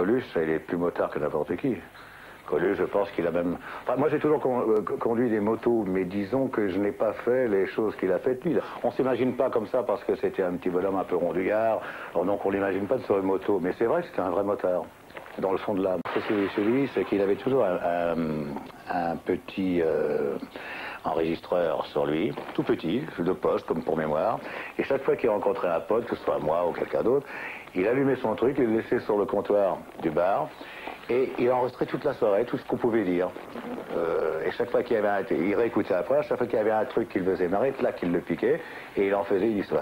Coluche, il est plus motard que n'importe qui. Coluche, je pense qu'il a même... Moi, j'ai toujours euh, conduit des motos, mais disons que je n'ai pas fait les choses qu'il a faites, lui. On s'imagine pas comme ça parce que c'était un petit bonhomme un peu rondouillard, donc on l'imagine pas sur une moto. Mais c'est vrai que c'était un vrai motard, dans le fond de l'âme. Ce qui est c'est qu'il avait toujours un petit... euh, enregistreur sur lui, tout petit, de poste, comme pour mémoire. Et chaque fois qu'il rencontrait un pote, que ce soit moi ou quelqu'un d'autre, il allumait son truc, il le laissait sur le comptoir du bar, et il enregistrait toute la soirée, tout ce qu'on pouvait dire. Euh, et chaque fois qu'il y avait un... Il réécoutait après, chaque fois qu'il y avait un truc qui le faisait marrer, là qu'il le piquait, et il en faisait une histoire.